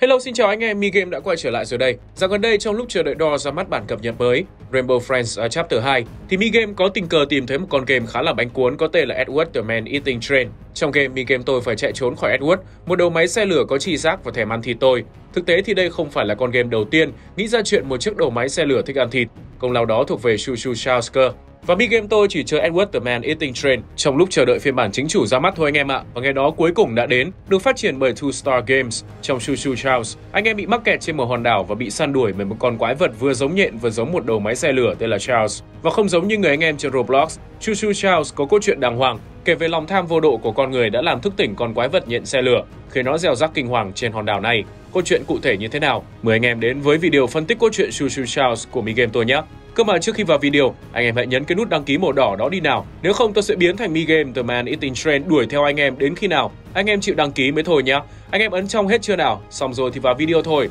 Hello xin chào anh em, Mi Game đã quay trở lại rồi đây. Dạo gần đây trong lúc chờ đợi đo ra mắt bản cập nhật mới Rainbow Friends à, Chapter 2 thì Mi Game có tình cờ tìm thấy một con game khá là bánh cuốn có tên là Edward the Man Eating Train. Trong game, Mi Game tôi phải chạy trốn khỏi Edward, một đầu máy xe lửa có chi giác và thèm ăn thịt tôi. Thực tế thì đây không phải là con game đầu tiên nghĩ ra chuyện một chiếc đầu máy xe lửa thích ăn thịt. Công lao đó thuộc về Shushu Shausker, và Big Game tôi chỉ chơi Edward the Man Eating Train trong lúc chờ đợi phiên bản chính chủ ra mắt thôi anh em ạ. Và ngày đó cuối cùng đã đến, được phát triển bởi Two Star Games trong Shushu Charles. Anh em bị mắc kẹt trên một hòn đảo và bị săn đuổi bởi một con quái vật vừa giống nhện vừa giống một đầu máy xe lửa tên là Charles. Và không giống như người anh em trên Roblox, Shushu Charles có câu chuyện đàng hoàng kể về lòng tham vô độ của con người đã làm thức tỉnh con quái vật nhện xe lửa khi nó gieo rắc kinh hoàng trên hòn đảo này. Câu chuyện cụ thể như thế nào? Mời anh em đến với video phân tích câu chuyện Shushu Charles của Mi Game tôi nhé. Cơ mà trước khi vào video, anh em hãy nhấn cái nút đăng ký màu đỏ đó đi nào. Nếu không tôi sẽ biến thành Mi Game The Man Eating trend đuổi theo anh em đến khi nào anh em chịu đăng ký mới thôi nhé. Anh em ấn trong hết chưa nào? Xong rồi thì vào video thôi.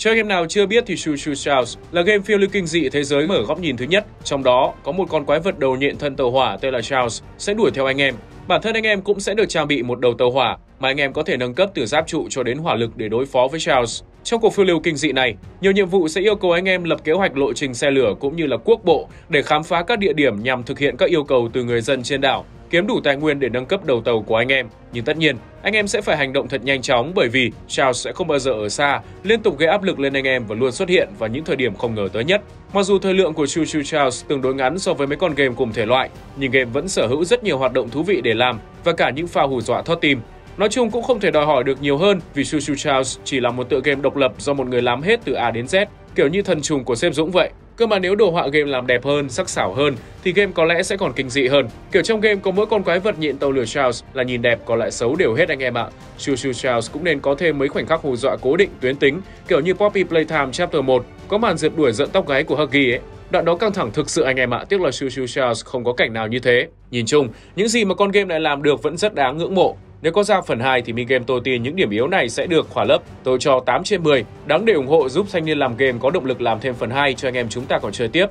Chơi game nào chưa biết thì Shoo Shoo Shouts là game phiêu lưu kinh dị thế giới mở góc nhìn thứ nhất. Trong đó có một con quái vật đầu nhện thân tàu hỏa tên là Shouts sẽ đuổi theo anh em. Bản thân anh em cũng sẽ được trang bị một đầu tàu hỏa mà anh em có thể nâng cấp từ giáp trụ cho đến hỏa lực để đối phó với Charles. Trong cuộc phiêu lưu kinh dị này, nhiều nhiệm vụ sẽ yêu cầu anh em lập kế hoạch lộ trình xe lửa cũng như là quốc bộ để khám phá các địa điểm nhằm thực hiện các yêu cầu từ người dân trên đảo kiếm đủ tài nguyên để nâng cấp đầu tàu của anh em. Nhưng tất nhiên, anh em sẽ phải hành động thật nhanh chóng bởi vì Charles sẽ không bao giờ ở xa, liên tục gây áp lực lên anh em và luôn xuất hiện vào những thời điểm không ngờ tới nhất. Mặc dù thời lượng của Chu Chu Charles tương đối ngắn so với mấy con game cùng thể loại, nhưng game vẫn sở hữu rất nhiều hoạt động thú vị để làm và cả những pha hù dọa thoát tim. Nói chung cũng không thể đòi hỏi được nhiều hơn vì Chu Chu Charles chỉ là một tựa game độc lập do một người làm hết từ A đến Z, kiểu như thần trùng của sếp Dũng vậy. Cơ mà nếu đồ họa game làm đẹp hơn, sắc sảo hơn thì game có lẽ sẽ còn kinh dị hơn. Kiểu trong game có mỗi con quái vật nhện tàu lửa Charles là nhìn đẹp còn lại xấu đều hết anh em ạ. Chu Chu Charles cũng nên có thêm mấy khoảnh khắc hù dọa cố định tuyến tính, kiểu như Poppy Playtime Chapter 1, có màn rượt đuổi giận tóc gáy của Huggy ấy. Đoạn đó căng thẳng thực sự anh em ạ, tiếc là Chu Chu Charles không có cảnh nào như thế. Nhìn chung, những gì mà con game này làm được vẫn rất đáng ngưỡng mộ. Nếu có ra phần 2 thì Minh Game tôi tin những điểm yếu này sẽ được khỏa lấp. Tôi cho 8 trên 10. Đáng để ủng hộ giúp thanh niên làm game có động lực làm thêm phần 2 cho anh em chúng ta còn chơi tiếp.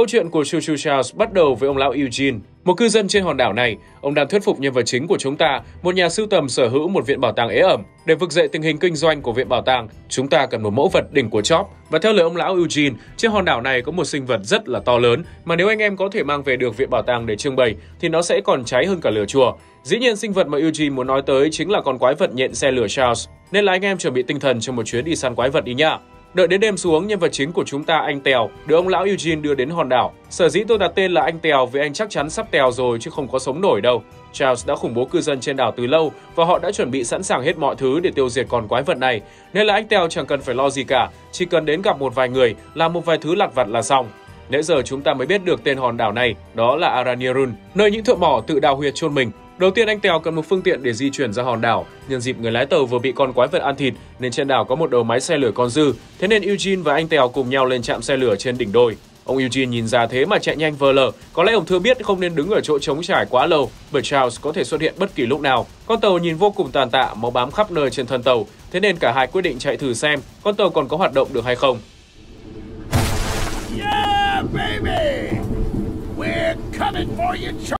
Câu chuyện của Chu Chu Charles bắt đầu với ông lão Eugene, một cư dân trên hòn đảo này. Ông đang thuyết phục nhân vật chính của chúng ta, một nhà sưu tầm sở hữu một viện bảo tàng ế ẩm. Để vực dậy tình hình kinh doanh của viện bảo tàng, chúng ta cần một mẫu vật đỉnh của chóp. Và theo lời ông lão Eugene, trên hòn đảo này có một sinh vật rất là to lớn, mà nếu anh em có thể mang về được viện bảo tàng để trưng bày, thì nó sẽ còn cháy hơn cả lửa chùa. Dĩ nhiên sinh vật mà Eugene muốn nói tới chính là con quái vật nhện xe lửa Charles, nên là anh em chuẩn bị tinh thần cho một chuyến đi săn quái vật đi nhá. Đợi đến đêm xuống, nhân vật chính của chúng ta anh Tèo được ông lão Eugene đưa đến hòn đảo. Sở dĩ tôi đặt tên là anh Tèo vì anh chắc chắn sắp tèo rồi chứ không có sống nổi đâu. Charles đã khủng bố cư dân trên đảo từ lâu và họ đã chuẩn bị sẵn sàng hết mọi thứ để tiêu diệt con quái vật này. Nên là anh Tèo chẳng cần phải lo gì cả, chỉ cần đến gặp một vài người, làm một vài thứ lặt vặt là xong. Nãy giờ chúng ta mới biết được tên hòn đảo này, đó là Aranirun, nơi những thợ mỏ tự đào huyệt chôn mình. Đầu tiên anh Tèo cần một phương tiện để di chuyển ra hòn đảo. Nhân dịp người lái tàu vừa bị con quái vật ăn thịt nên trên đảo có một đầu máy xe lửa còn dư. Thế nên Eugene và anh Tèo cùng nhau lên trạm xe lửa trên đỉnh đồi. Ông Eugene nhìn ra thế mà chạy nhanh vờ lờ. Có lẽ ông thừa biết không nên đứng ở chỗ trống trải quá lâu bởi Charles có thể xuất hiện bất kỳ lúc nào. Con tàu nhìn vô cùng tàn tạ, máu bám khắp nơi trên thân tàu. Thế nên cả hai quyết định chạy thử xem con tàu còn có hoạt động được hay không. Yeah, baby! We're coming for you, Charles!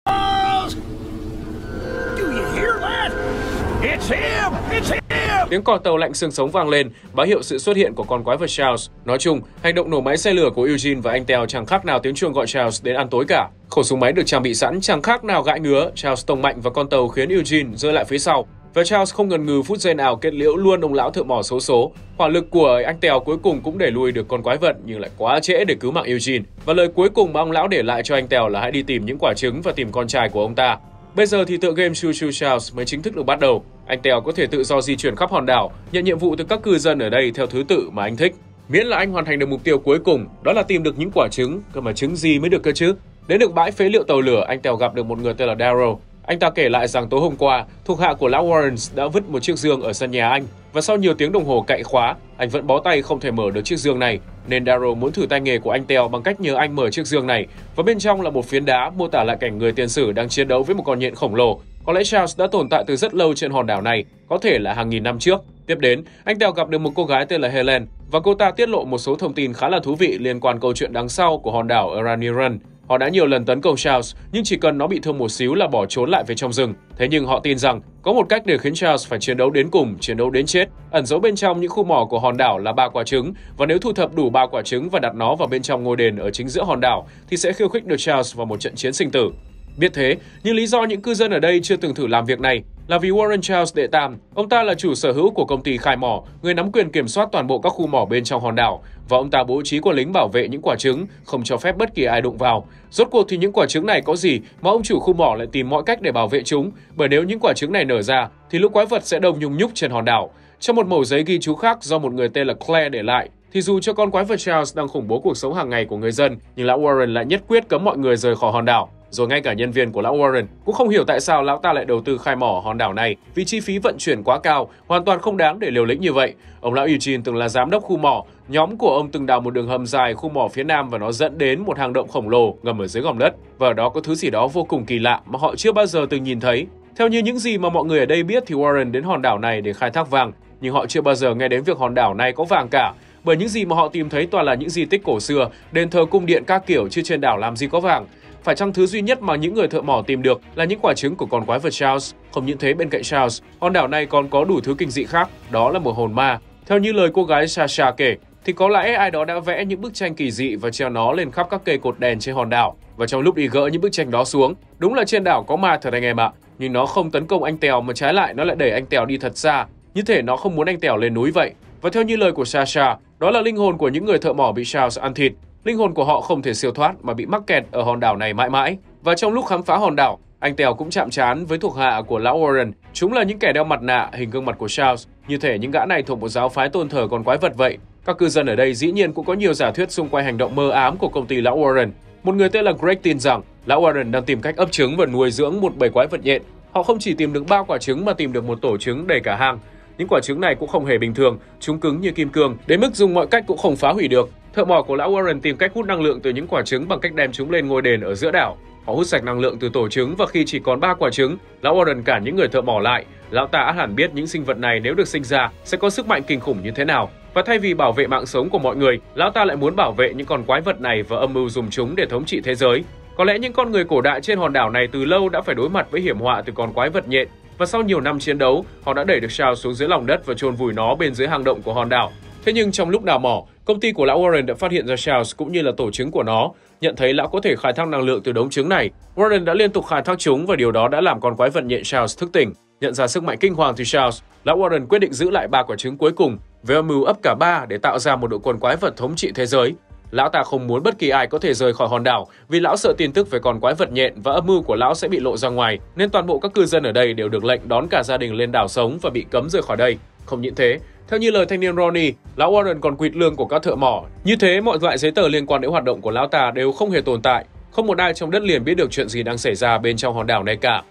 It's him! It's him! Tiếng còi tàu lạnh xương sống vang lên, báo hiệu sự xuất hiện của con quái vật Charles. Nói chung, hành động nổ máy xe lửa của Eugene và anh Tèo chẳng khác nào tiếng chuông gọi Charles đến ăn tối cả. Khẩu súng máy được trang bị sẵn chẳng khác nào gãi ngứa, Charles tông mạnh vào con tàu khiến Eugene rơi lại phía sau. Và Charles không ngần ngừ phút giây nào kết liễu luôn ông lão thợ mỏ xấu số. Hỏa lực của anh Tèo cuối cùng cũng đẩy lùi được con quái vật nhưng lại quá trễ để cứu mạng Eugene. Và lời cuối cùng mà ông lão để lại cho anh Tèo là hãy đi tìm những quả trứng và tìm con trai của ông ta. Bây giờ thì tựa game Choo Choo Charles mới chính thức được bắt đầu. Anh Tèo có thể tự do di chuyển khắp hòn đảo, nhận nhiệm vụ từ các cư dân ở đây theo thứ tự mà anh thích. Miễn là anh hoàn thành được mục tiêu cuối cùng, đó là tìm được những quả trứng, cơ mà trứng gì mới được cơ chứ. Đến được bãi phế liệu tàu lửa, anh Tèo gặp được một người tên là Daryl. Anh ta kể lại rằng tối hôm qua, thuộc hạ của lão Warrens đã vứt một chiếc giường ở sân nhà anh và sau nhiều tiếng đồng hồ cậy khóa, anh vẫn bó tay không thể mở được chiếc giường này. Nên Darrow muốn thử tay nghề của anh Tèo bằng cách nhờ anh mở chiếc giường này và bên trong là một phiến đá mô tả lại cảnh người tiền sử đang chiến đấu với một con nhện khổng lồ. Có lẽ Charles đã tồn tại từ rất lâu trên hòn đảo này, có thể là hàng nghìn năm trước. Tiếp đến, anh Tèo gặp được một cô gái tên là Helen và cô ta tiết lộ một số thông tin khá là thú vị liên quan câu chuyện đằng sau của hòn đảo Iranian. Họ đã nhiều lần tấn công Charles, nhưng chỉ cần nó bị thương một xíu là bỏ trốn lại về trong rừng. Thế nhưng họ tin rằng có một cách để khiến Charles phải chiến đấu đến cùng, chiến đấu đến chết. Ẩn giấu bên trong những khu mỏ của hòn đảo là ba quả trứng, và nếu thu thập đủ ba quả trứng và đặt nó vào bên trong ngôi đền ở chính giữa hòn đảo, thì sẽ khiêu khích được Charles vào một trận chiến sinh tử. Biết thế, nhưng lý do những cư dân ở đây chưa từng thử làm việc này là vì Warren Charles đệ tam. Ông ta là chủ sở hữu của công ty khai mỏ, người nắm quyền kiểm soát toàn bộ các khu mỏ bên trong hòn đảo và ông ta bố trí quân lính bảo vệ những quả trứng, không cho phép bất kỳ ai đụng vào. Rốt cuộc thì những quả trứng này có gì mà ông chủ khu mỏ lại tìm mọi cách để bảo vệ chúng, bởi nếu những quả trứng này nở ra thì lũ quái vật sẽ đông nhung nhúc trên hòn đảo. Trong một mẩu giấy ghi chú khác do một người tên là Claire để lại, thì dù cho con quái vật Charles đang khủng bố cuộc sống hàng ngày của người dân, nhưng lão Warren lại nhất quyết cấm mọi người rời khỏi hòn đảo. Rồi ngay cả nhân viên của lão Warren cũng không hiểu tại sao lão ta lại đầu tư khai mỏ hòn đảo này vì chi phí vận chuyển quá cao, hoàn toàn không đáng để liều lĩnh như vậy. Ông lão Eugene từng là giám đốc khu mỏ, nhóm của ông từng đào một đường hầm dài khu mỏ phía nam và nó dẫn đến một hang động khổng lồ ngầm ở dưới gòm đất. Và ở đó có thứ gì đó vô cùng kỳ lạ mà họ chưa bao giờ từng nhìn thấy. Theo như những gì mà mọi người ở đây biết thì Warren đến hòn đảo này để khai thác vàng, nhưng họ chưa bao giờ nghe đến việc hòn đảo này có vàng cả bởi những gì mà họ tìm thấy toàn là những di tích cổ xưa, đền thờ cung điện các kiểu chứ trên đảo làm gì có vàng. Phải chăng thứ duy nhất mà những người thợ mỏ tìm được là những quả trứng của con quái vật Charles? Không những thế bên cạnh Charles, hòn đảo này còn có đủ thứ kinh dị khác, đó là một hồn ma. Theo như lời cô gái Sasha kể, thì có lẽ ai đó đã vẽ những bức tranh kỳ dị và treo nó lên khắp các cây cột đèn trên hòn đảo. Và trong lúc đi gỡ những bức tranh đó xuống, đúng là trên đảo có ma thật anh em ạ. Nhưng nó không tấn công anh Tèo mà trái lại nó lại đẩy anh Tèo đi thật xa. Như thể nó không muốn anh Tèo lên núi vậy. Và theo như lời của Sasha, đó là linh hồn của những người thợ mỏ bị Charles ăn thịt. Linh hồn của họ không thể siêu thoát mà bị mắc kẹt ở hòn đảo này mãi mãi. Và trong lúc khám phá hòn đảo, anh Tèo cũng chạm trán với thuộc hạ của lão Warren. Chúng là những kẻ đeo mặt nạ hình gương mặt của Charles, như thể những gã này thuộc một giáo phái tôn thờ con quái vật vậy. Các cư dân ở đây dĩ nhiên cũng có nhiều giả thuyết xung quanh hành động mơ ám của công ty lão Warren. Một người tên là Greg tin rằng lão Warren đang tìm cách ấp trứng và nuôi dưỡng một bầy quái vật nhện. Họ không chỉ tìm được ba quả trứng mà tìm được một tổ trứng đầy cả hang. Những quả trứng này cũng không hề bình thường, chúng cứng như kim cương, đến mức dùng mọi cách cũng không phá hủy được. Thợ mỏ của lão Warren tìm cách hút năng lượng từ những quả trứng bằng cách đem chúng lên ngôi đền ở giữa đảo. Họ hút sạch năng lượng từ tổ trứng và khi chỉ còn 3 quả trứng, lão Warren cản những người thợ mỏ lại. Lão ta hẳn biết những sinh vật này nếu được sinh ra sẽ có sức mạnh kinh khủng như thế nào. Và thay vì bảo vệ mạng sống của mọi người, lão ta lại muốn bảo vệ những con quái vật này và âm mưu dùng chúng để thống trị thế giới. Có lẽ những con người cổ đại trên hòn đảo này từ lâu đã phải đối mặt với hiểm họa từ con quái vật nhện và sau nhiều năm chiến đấu, họ đã đẩy được Charles xuống dưới lòng đất và chôn vùi nó bên dưới hang động của hòn đảo. Thế nhưng trong lúc đào mỏ, công ty của lão Warren đã phát hiện ra Charles cũng như là tổ trứng của nó. Nhận thấy lão có thể khai thác năng lượng từ đống trứng này, Warren đã liên tục khai thác chúng và điều đó đã làm con quái vật nhện Charles thức tỉnh. Nhận ra sức mạnh kinh hoàng từ Charles, lão Warren quyết định giữ lại ba quả trứng cuối cùng, với âm mưu ấp cả ba để tạo ra một đội quân quái vật thống trị thế giới. Lão ta không muốn bất kỳ ai có thể rời khỏi hòn đảo vì lão sợ tin tức về con quái vật nhện và âm mưu của lão sẽ bị lộ ra ngoài, nên toàn bộ các cư dân ở đây đều được lệnh đón cả gia đình lên đảo sống và bị cấm rời khỏi đây. Không những thế, theo như lời thanh niên Ronnie, lão Warren còn quỵt lương của các thợ mỏ. Như thế, mọi loại giấy tờ liên quan đến hoạt động của lão ta đều không hề tồn tại. Không một ai trong đất liền biết được chuyện gì đang xảy ra bên trong hòn đảo này cả.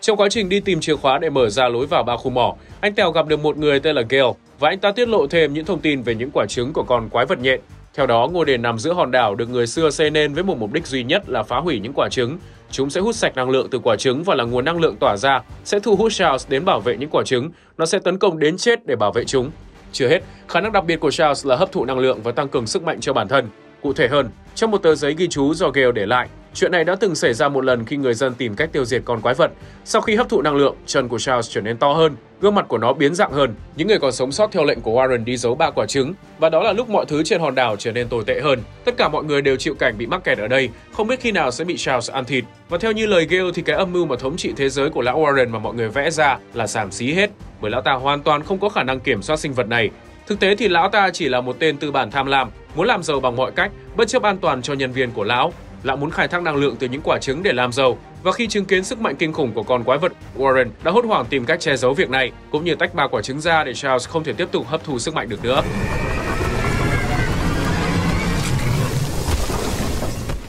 Trong quá trình đi tìm chìa khóa để mở ra lối vào ba khu mỏ, anh Tèo gặp được một người tên là Gale và anh ta tiết lộ thêm những thông tin về những quả trứng của con quái vật nhện. Theo đó, ngôi đền nằm giữa hòn đảo được người xưa xây nên với một mục đích duy nhất là phá hủy những quả trứng. Chúng sẽ hút sạch năng lượng từ quả trứng và là nguồn năng lượng tỏa ra, sẽ thu hút Charles đến bảo vệ những quả trứng. Nó sẽ tấn công đến chết để bảo vệ chúng. Chưa hết, khả năng đặc biệt của Charles là hấp thụ năng lượng và tăng cường sức mạnh cho bản thân. Cụ thể hơn, trong một tờ giấy ghi chú do Gale để lại, chuyện này đã từng xảy ra một lần khi người dân tìm cách tiêu diệt con quái vật. Sau khi hấp thụ năng lượng, chân của Charles trở nên to hơn, gương mặt của nó biến dạng hơn. Những người còn sống sót theo lệnh của Warren đi giấu ba quả trứng, và đó là lúc mọi thứ trên hòn đảo trở nên tồi tệ hơn. Tất cả mọi người đều chịu cảnh bị mắc kẹt ở đây, không biết khi nào sẽ bị Charles ăn thịt. Và theo như lời Gale thì cái âm mưu mà thống trị thế giới của lão Warren mà mọi người vẽ ra là xàm xí hết, bởi lão ta hoàn toàn không có khả năng kiểm soát sinh vật này. Thực tế thì lão ta chỉ là một tên tư bản tham lam, muốn làm giàu bằng mọi cách, bất chấp an toàn cho nhân viên của lão. Lão muốn khai thác năng lượng từ những quả trứng để làm giàu. Và khi chứng kiến sức mạnh kinh khủng của con quái vật, Warren đã hốt hoảng tìm cách che giấu việc này, cũng như tách ba quả trứng ra để Charles không thể tiếp tục hấp thu sức mạnh được nữa.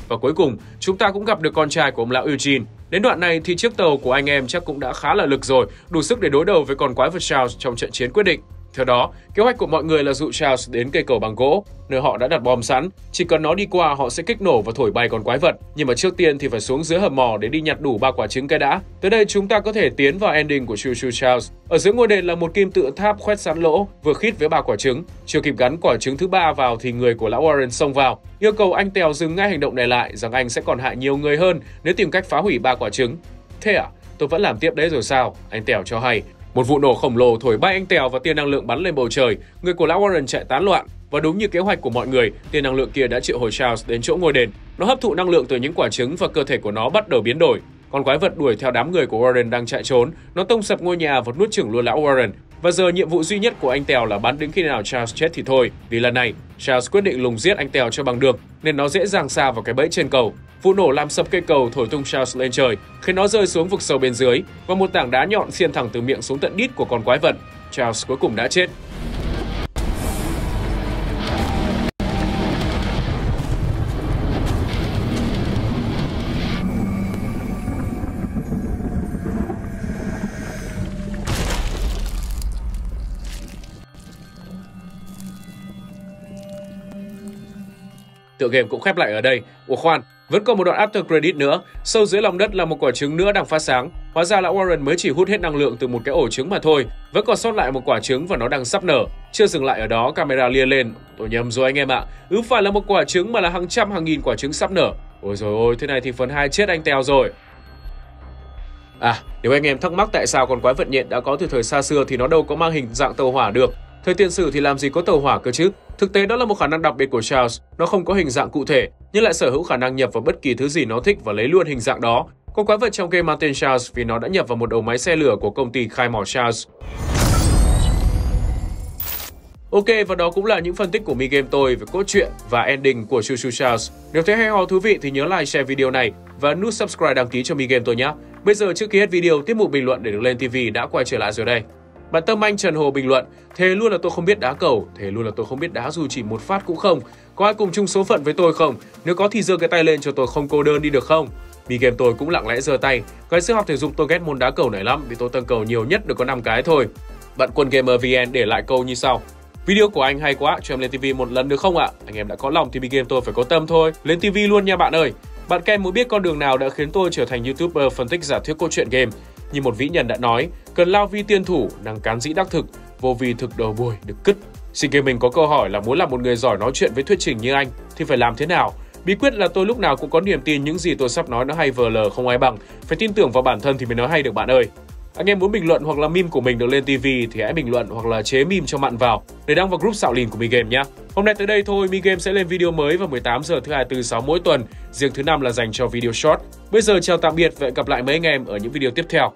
Và cuối cùng, chúng ta cũng gặp được con trai của ông lão Eugene. Đến đoạn này thì chiếc tàu của anh em chắc cũng đã khá là lực rồi, đủ sức để đối đầu với con quái vật Charles trong trận chiến quyết định. Theo đó, kế hoạch của mọi người là dụ Charles đến cây cầu bằng gỗ, nơi họ đã đặt bom sẵn. Chỉ cần nó đi qua, họ sẽ kích nổ và thổi bay con quái vật. Nhưng mà trước tiên thì phải xuống dưới hầm mỏ để đi nhặt đủ ba quả trứng cái đã. Tới đây chúng ta có thể tiến vào ending của Chu Chu Charles. Ở dưới ngôi đền là một kim tự tháp khoét sẵn lỗ, vừa khít với ba quả trứng. Chưa kịp gắn quả trứng thứ ba vào thì người của lão Warren xông vào, yêu cầu anh Tèo dừng ngay hành động này lại, rằng anh sẽ còn hại nhiều người hơn nếu tìm cách phá hủy ba quả trứng. Thế à? Tôi vẫn làm tiếp đấy rồi sao? Anh Tèo cho hay. Một vụ nổ khổng lồ thổi bay anh Tèo và tia năng lượng bắn lên bầu trời, người của lão Warren chạy tán loạn. Và đúng như kế hoạch của mọi người, tia năng lượng kia đã triệu hồi Charles đến chỗ ngôi đền. Nó hấp thụ năng lượng từ những quả trứng và cơ thể của nó bắt đầu biến đổi. Con quái vật đuổi theo đám người của Warren đang chạy trốn, nó tông sập ngôi nhà và nuốt chửng luôn lão Warren. Và giờ nhiệm vụ duy nhất của anh Tèo là bắn đến khi nào Charles chết thì thôi. Vì lần này, Charles quyết định lùng giết anh Tèo cho bằng được, nên nó dễ dàng xa vào cái bẫy trên cầu. Vụ nổ làm sập cây cầu thổi tung Charles lên trời, khiến nó rơi xuống vực sâu bên dưới và một tảng đá nhọn xiên thẳng từ miệng xuống tận đít của con quái vật. Charles cuối cùng đã chết. Tựa game cũng khép lại ở đây. Ủa khoan, vẫn còn một đoạn after credit nữa. Sâu dưới lòng đất là một quả trứng nữa đang phát sáng. Hóa ra là Warren mới chỉ hút hết năng lượng từ một cái ổ trứng mà thôi. Vẫn còn sót lại một quả trứng và nó đang sắp nở. Chưa dừng lại ở đó, camera lia lên. Tôi nhầm rồi anh em ạ. Ứ phải là một quả trứng mà là hàng trăm hàng nghìn quả trứng sắp nở. Ôi rồi ôi, thế này thì phần 2 chết anh Tèo rồi. À, nếu anh em thắc mắc tại sao con quái vật nhện đã có từ thời xa xưa thì nó đâu có mang hình dạng tàu hỏa được. Thời tiền sử thì làm gì có tàu hỏa cơ chứ? Thực tế đó là một khả năng đặc biệt của Charles, nó không có hình dạng cụ thể, nhưng lại sở hữu khả năng nhập vào bất kỳ thứ gì nó thích và lấy luôn hình dạng đó. Con quái vật trong game mang tên Charles vì nó đã nhập vào một đầu máy xe lửa của công ty khai mỏ Charles. Ok, và đó cũng là những phân tích của Mi Game tôi về cốt truyện và ending của Shushu Charles. Nếu thấy hay ho thú vị thì nhớ like, share video này và nút subscribe đăng ký cho Mi Game tôi nhé. Bây giờ trước khi hết video, tiết mục bình luận để được lên TV đã quay trở lại rồi đây. Bạn Tâm Anh Trần Hồ bình luận, thế luôn là tôi không biết đá cầu, thế luôn là tôi không biết đá dù chỉ một phát cũng không. Có ai cùng chung số phận với tôi không? Nếu có thì giơ cái tay lên cho tôi không cô đơn đi được không? Mi game tôi cũng lặng lẽ giơ tay. Cái sư học thể dục tôi ghét môn đá cầu này lắm vì tôi tăng cầu nhiều nhất được có 5 cái thôi. Bạn Quân Gamer VN để lại câu như sau. Video của anh hay quá, cho em lên TV một lần được không ạ? Anh em đã có lòng thì Mi game tôi phải có tâm thôi. Lên TV luôn nha bạn ơi. Bạn Kem muốn biết con đường nào đã khiến tôi trở thành YouTuber phân tích giả thuyết câu chuyện game. Như một vĩ nhân đã nói, cần lao vi tiên thủ, năng cán dĩ đắc thực, vô vi thực đầu bùi, được cứt. Xin kêu mình có câu hỏi là muốn làm một người giỏi nói chuyện với thuyết trình như anh thì phải làm thế nào? Bí quyết là tôi lúc nào cũng có niềm tin những gì tôi sắp nói nó hay vờ lờ không ai bằng. Phải tin tưởng vào bản thân thì mới nói hay được bạn ơi. Anh em muốn bình luận hoặc là meme của mình được lên TV thì hãy bình luận hoặc là chế meme cho mặn vào để đăng vào group xạo lìn của Mi Game nhé. Hôm nay tới đây thôi, Mi Game sẽ lên video mới vào 18 giờ thứ hai từ sáu mỗi tuần, riêng thứ năm là dành cho video short. Bây giờ chào tạm biệt và hẹn gặp lại mấy anh em ở những video tiếp theo.